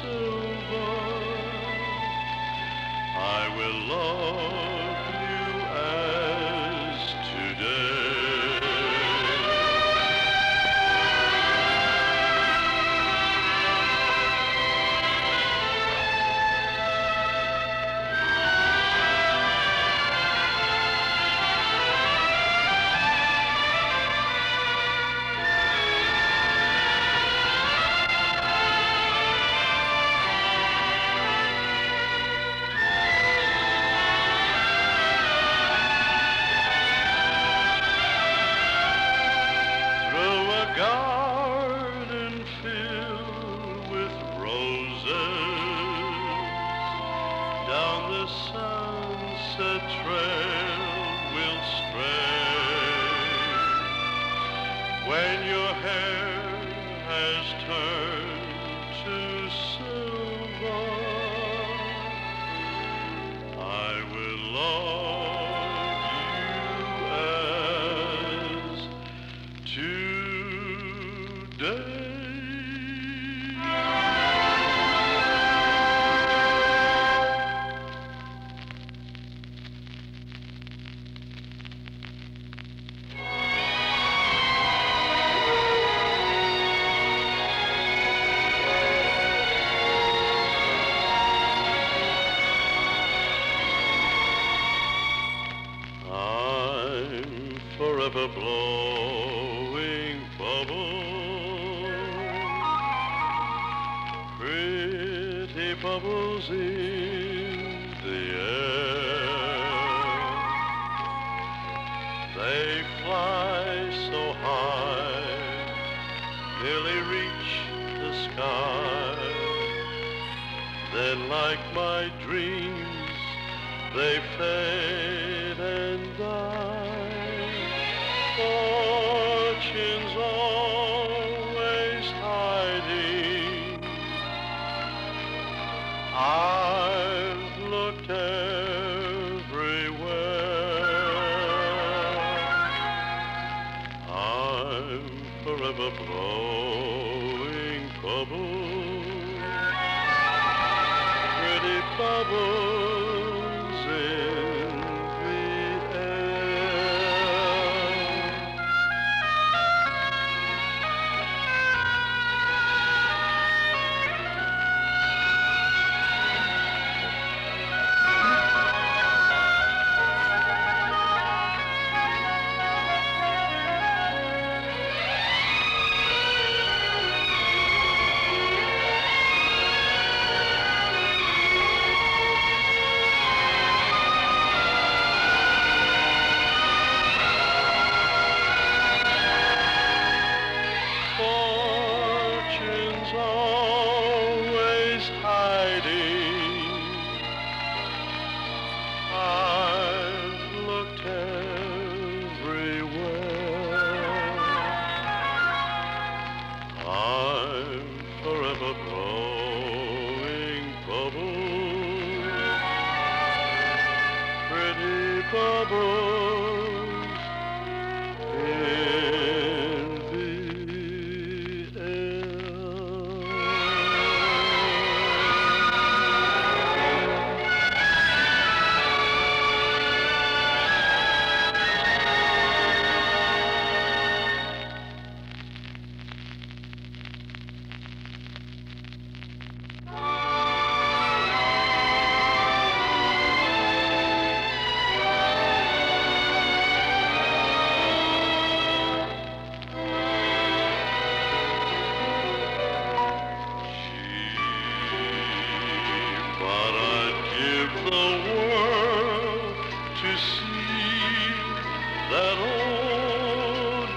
silver. I will love.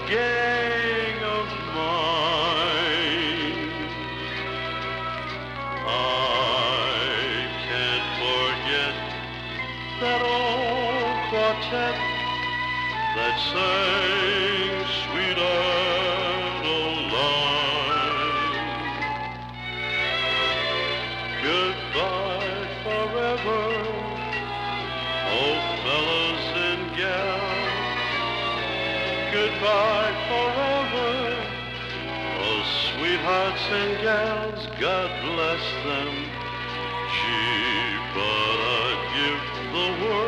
gang of mine. I can't forget that old quartet that sang. and gals, God bless them. Gee, but I'd give the world.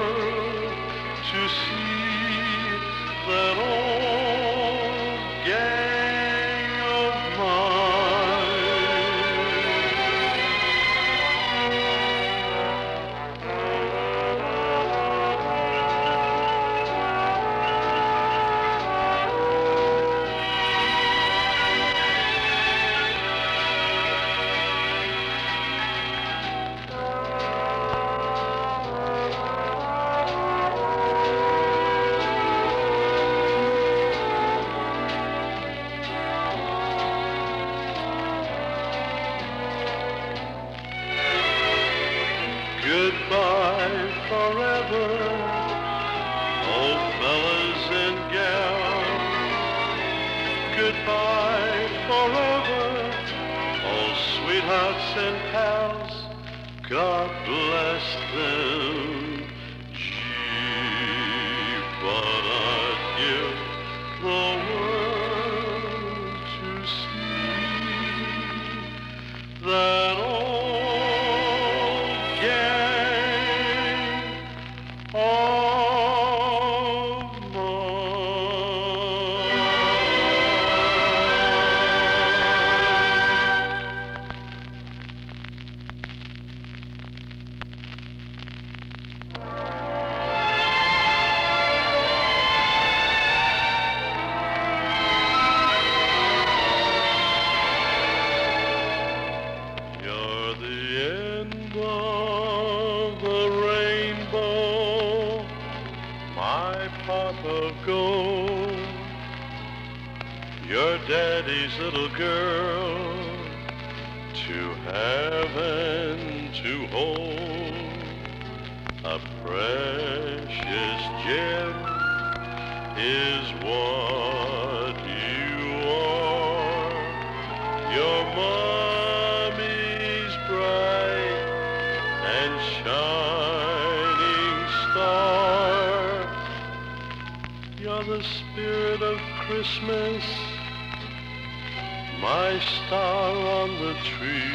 star on the tree.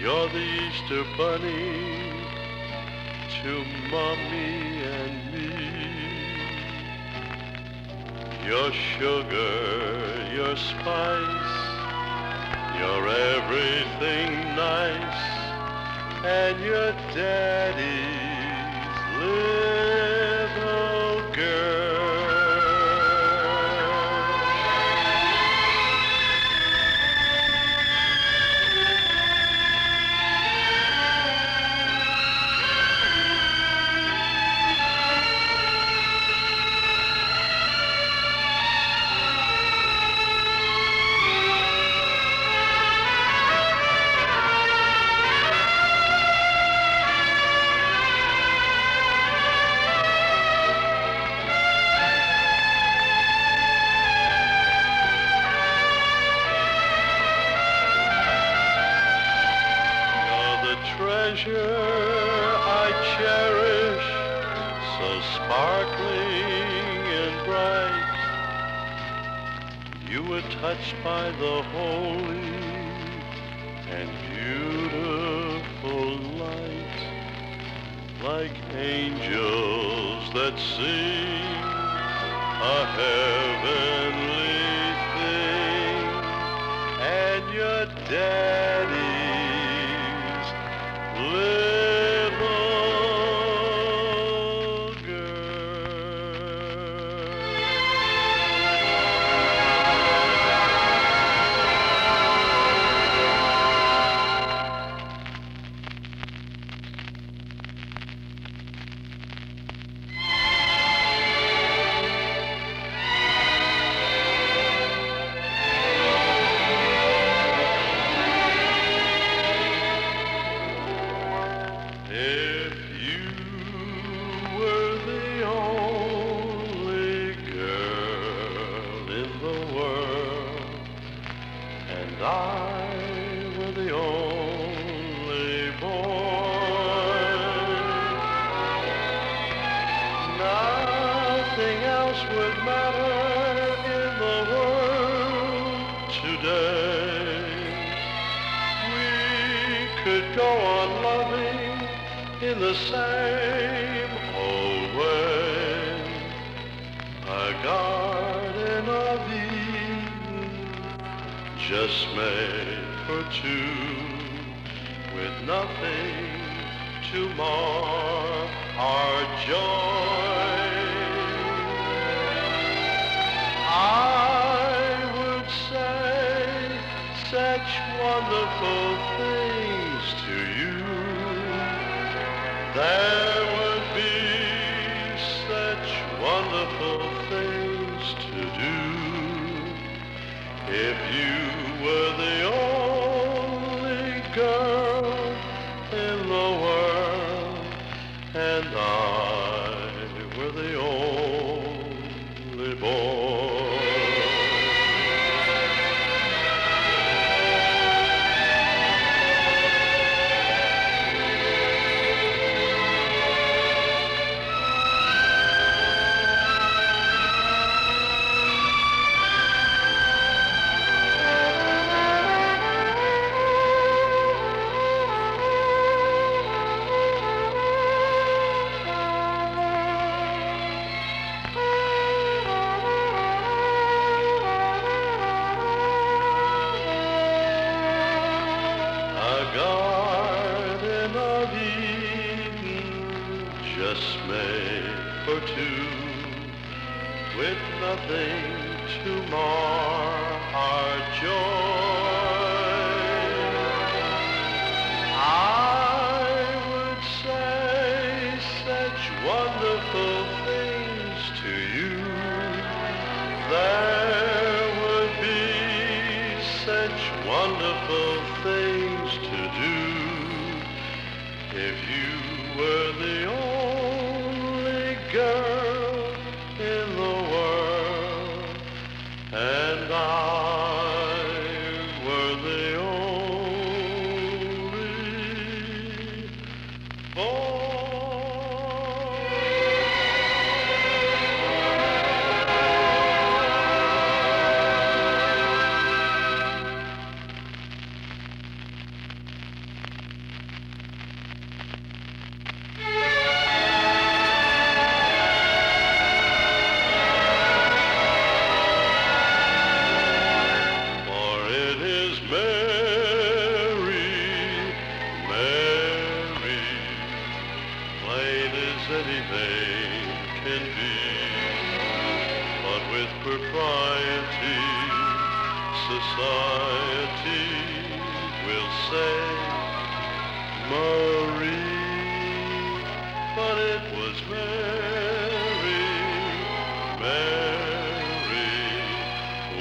You're the Easter bunny to mommy and me. You're sugar, you're spice, you're everything nice, and your daddy. like angels that sing a heaven. two with nothing to mar our joy.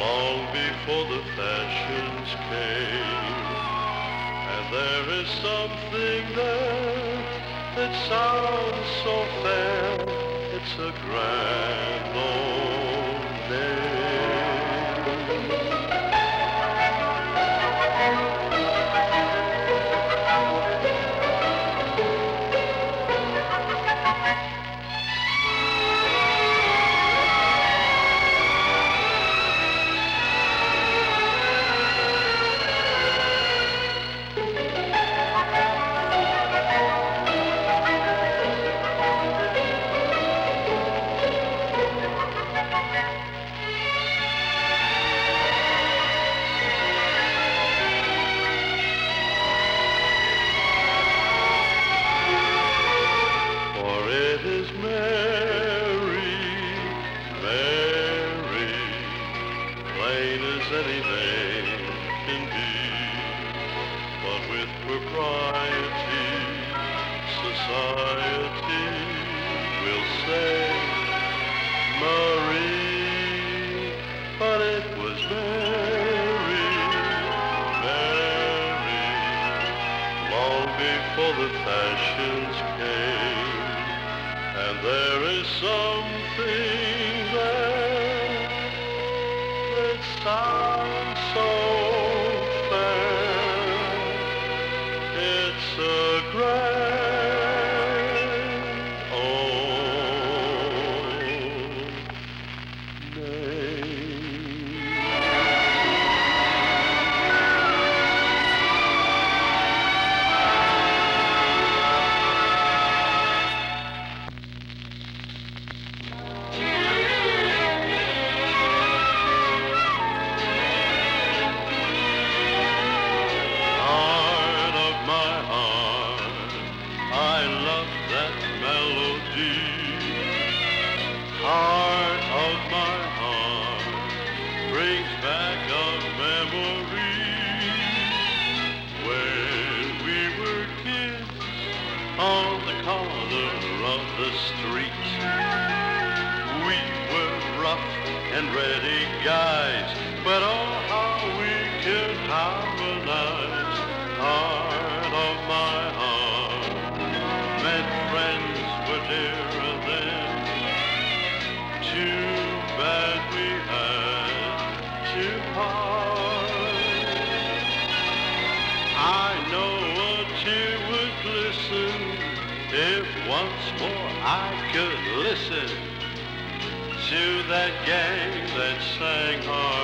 long before the fashions came. And there is something there that sounds so fair, it's a grand old and ready guys, but to that gang that sang hard.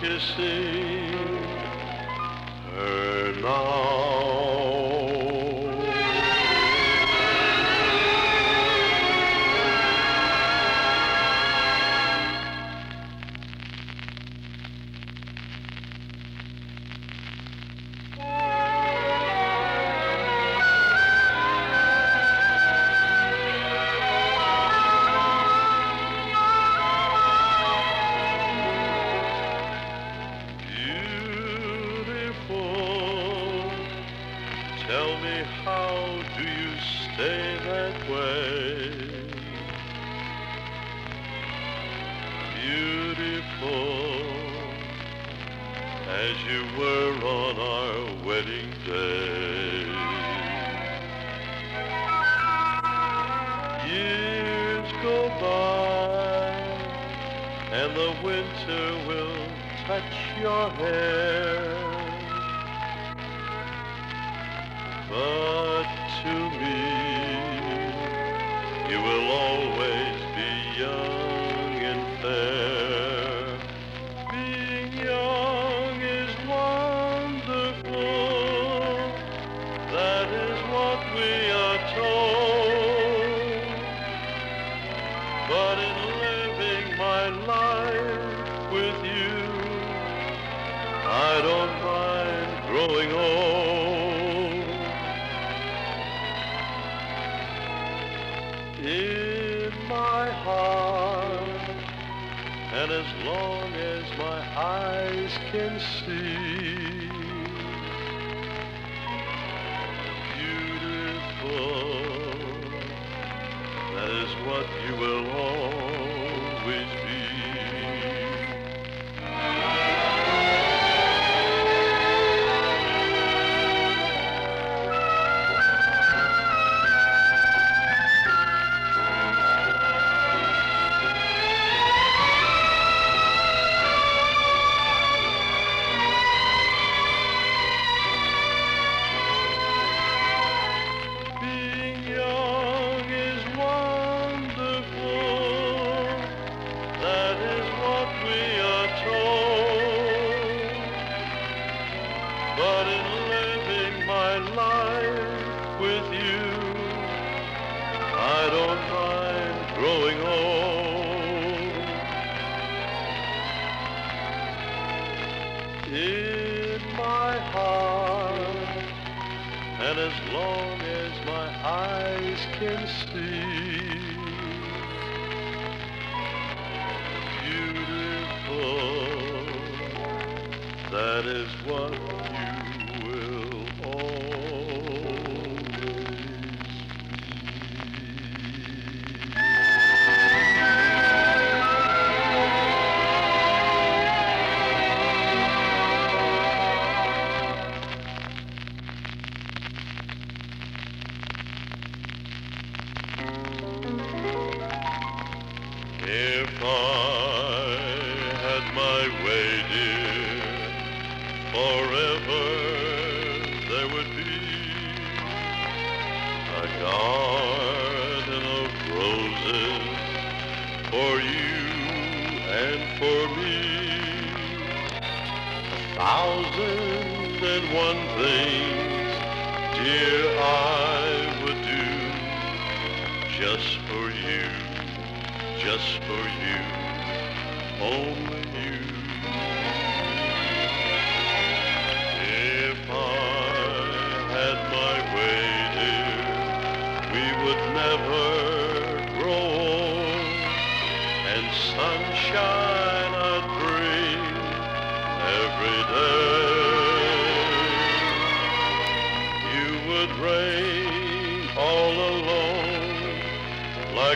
kissing her mouth.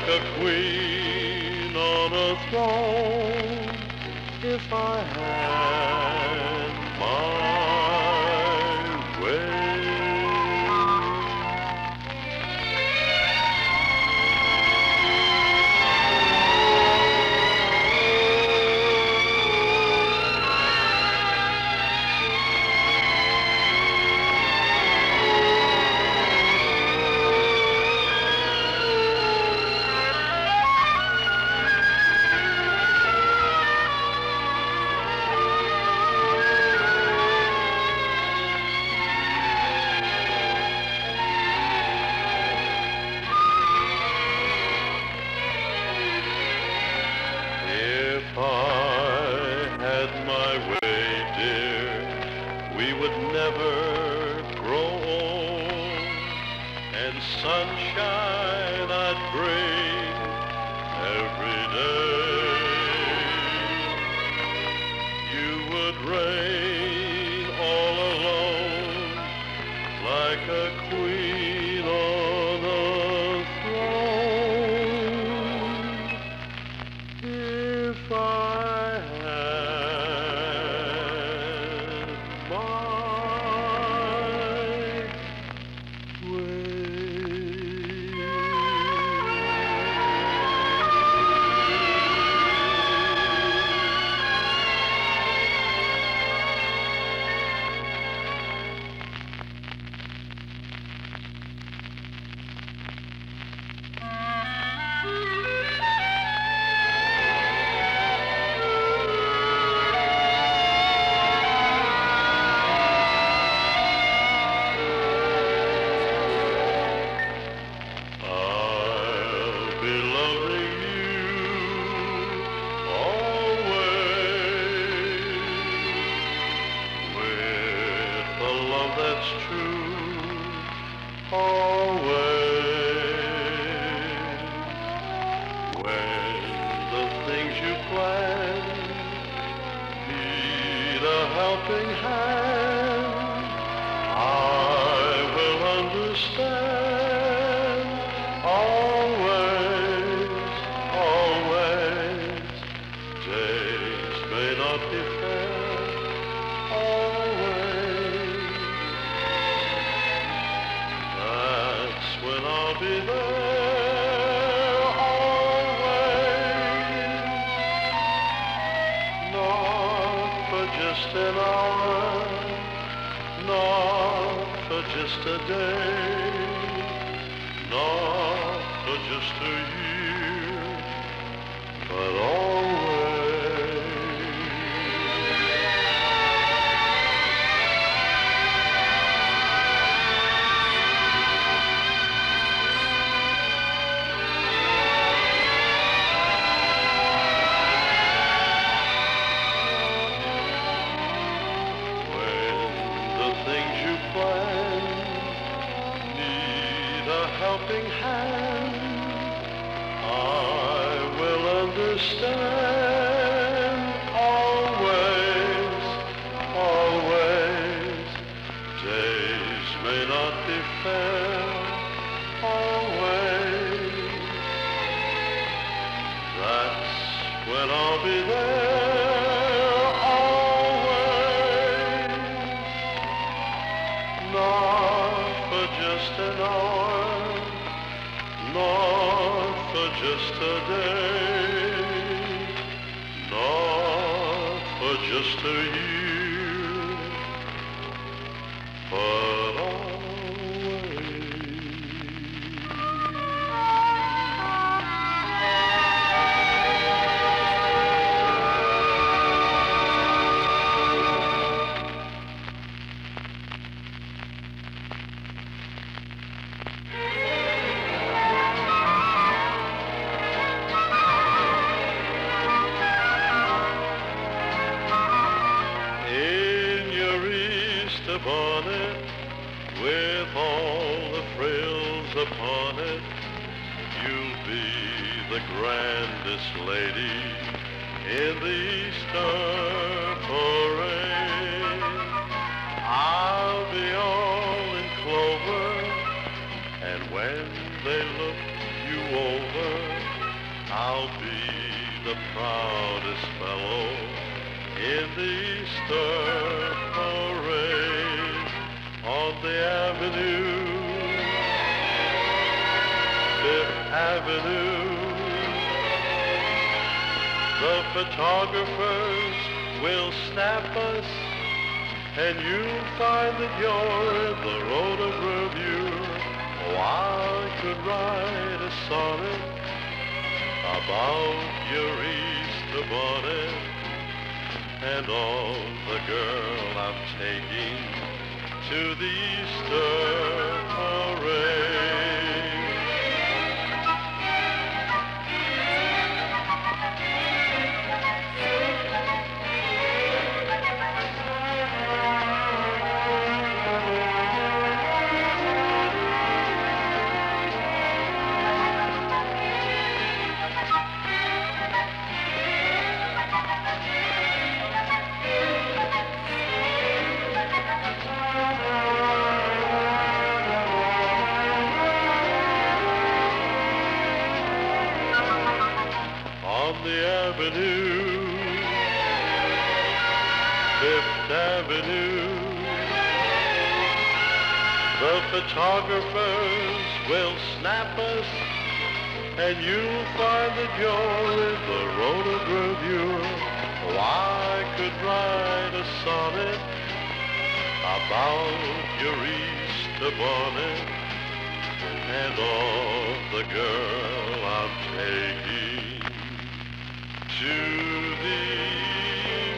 Like a queen on a throne if I had Oh. should write a sonnet about your Easter bonnet and all the girl I'm taking to the